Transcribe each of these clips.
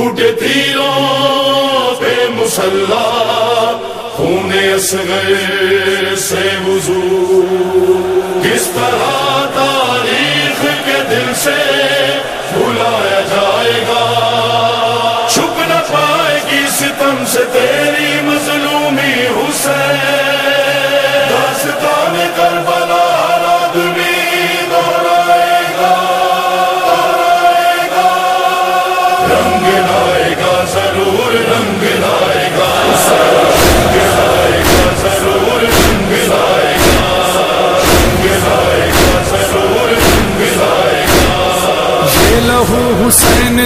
ٹوٹے تیروں پہ مسلح، خون اصغر سے وضو۔ کس طرح تاریخ کے دل سے بھلایا جائے گا؟ چھپ نہ پائے گی ستم سے تیری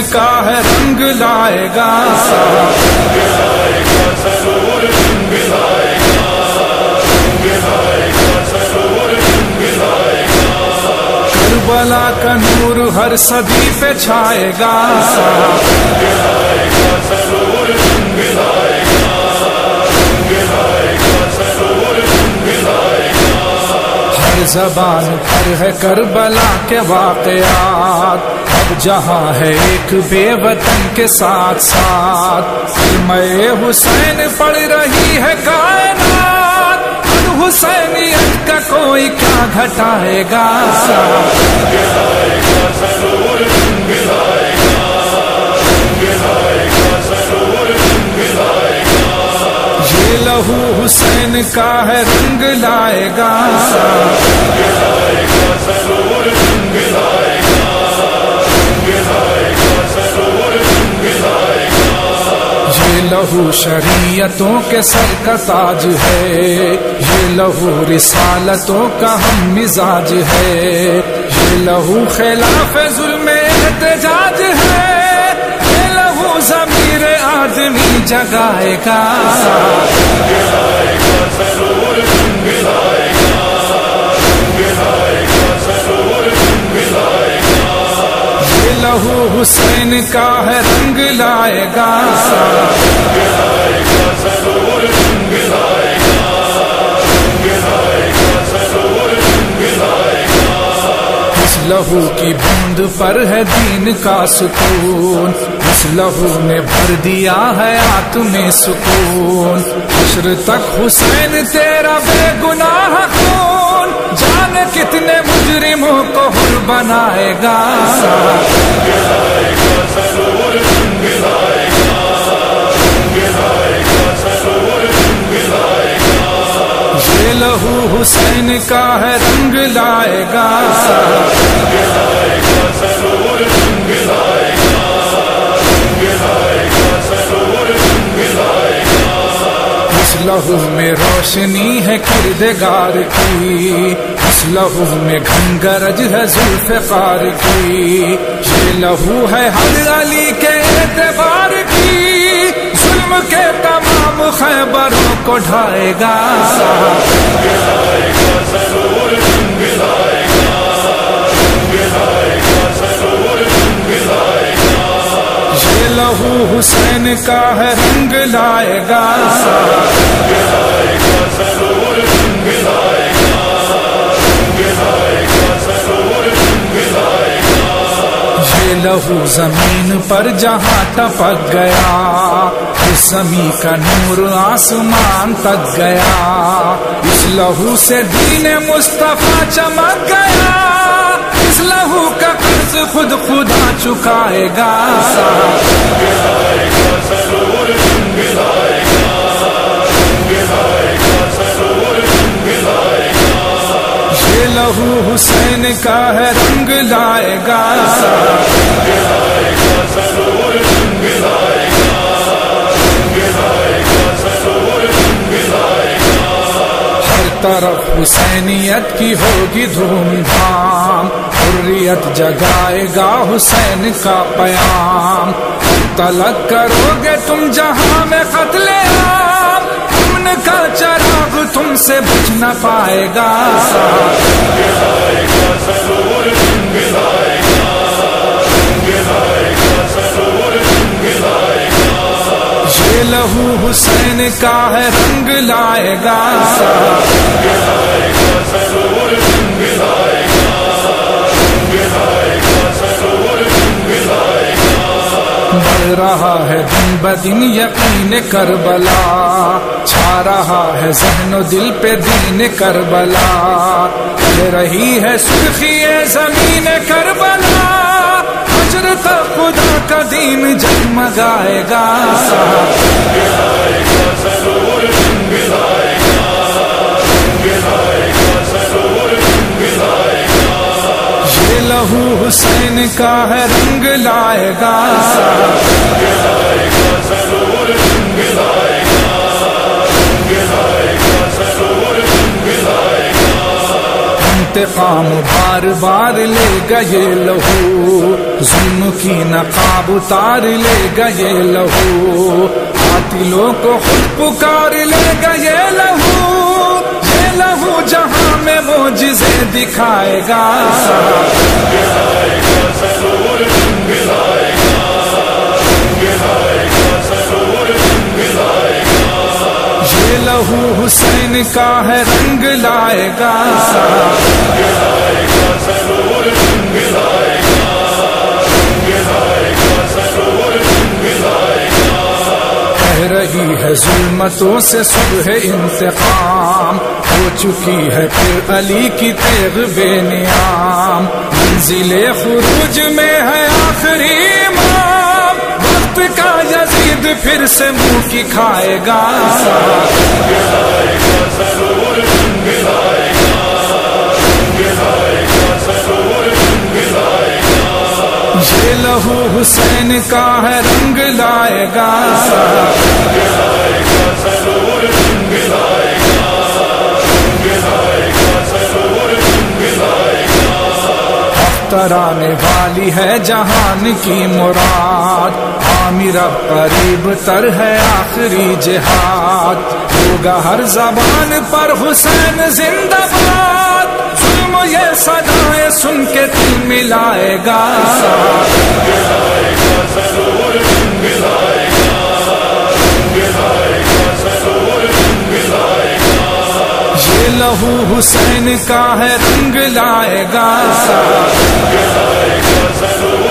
کا ہے رنگ لائے گا۔ کربلا کا نور ہر صدی پہ چھائے گا۔ ہر زبان پر ہے کربلا کے واقعات۔ اب جہاں ہے ایک بے وطن کے ساتھ ساتھ۔ میں حسین پڑ رہی ہے کائنات۔ حسینیت کا کوئی کیا گھٹائے گا؟ یہ لہو حسین کا ہے رنگ لائے گا رنگ لائے گا ضرور رنگ لائے گا۔ یہ لہو شریعتوں کے سر کا تاج ہے۔ یہ لہو رسالتوں کا ہم مزاج ہے۔ یہ لہو خلاف ظلم احتجاج ہے۔ یہ لہو ضمیر آدمی جگائے گا۔ لہو حسین کا ہے رنگ لائے گا۔ لہو کی بوند پر ہے دین کا سکون۔ اس لہو نے بھر دیا ہے آت میں سکون۔ حشر تک حسین، تیرا بے گناہ خون۔ جانے کتنے مجرموں کو حر بنائے گا۔ حسین کا ہے رنگ لائے گا۔ اس لہو میں روشنی ہے کردگار کی۔ اس لہو میں گھنگرج ہے ذوالفقار کی۔ یہ لہو ہے ہر علی کے اعتبار کی۔ ظلم کے تمام کو ڈھائے گا۔ یہ لہو حسین کا ہے رنگ لائے گا رنگ لائے گا۔ یہ لہو زمین پر جہاں ٹپک گیا۔ اس کا نور آسمان تک گیا، اس لہو سے دین مصطفیٰ چمک گیا۔ اس لہو کا قرض خود خدا چکائے گا رنگ لائے گا گا۔ یہ لہو حسین کا ہے، رنگ لائے گا۔ طرف حسینیت کی ہوگی دھوم دھام، حریت جگائے گا حسین کا پیام۔ تلک کرو گے تم جہاں میں قتل عام امن کا چراغ تم سے بچ نہ پائے گا۔ ضرور لہو حسین کا ہے رنگ لائے گا۔ رہا ہے دن بدن یقین کربلا۔ چھا رہا ہے ذہن و دل پہ دین کربلا۔ رہی ہے سرخی زمین کربلا۔ حجر تک خدا کا دین جگمگائے گا۔ یہ لہو حسین کا ہے رنگ لائے گا۔ انتقام بار بار لے گئے لہو، ظلم کی نقاب اتار لے گئے لہو قاتلوں کو خود پکار لے گئے لہو، یہ لہو جہاں میں وہ جسے دکھائے گا۔ لہو حسین کا ہے رنگ لائے گا۔ رہی ہے ظلمتوں سے صبح انتقام، ہو چکی ہے پھر علی کی تیغ بے نیام۔ منزل خروج میں ہے آخری امام۔ وقت کا یزید پھر سے منہ کی کھائے گا۔ لہو حسین کا ہے رنگ لائے گا۔ ترانے والی ہے جہان کی مراد۔ عامر اب قریب تر ہے آخری جہاد۔ ہوگا ہر زبان پر حسین زندہ باد۔ ظلم یہ سدائے سن کے دل ملائے گا۔ یہ لہو حسین کا ہے رنگ لائے گا۔ ضرور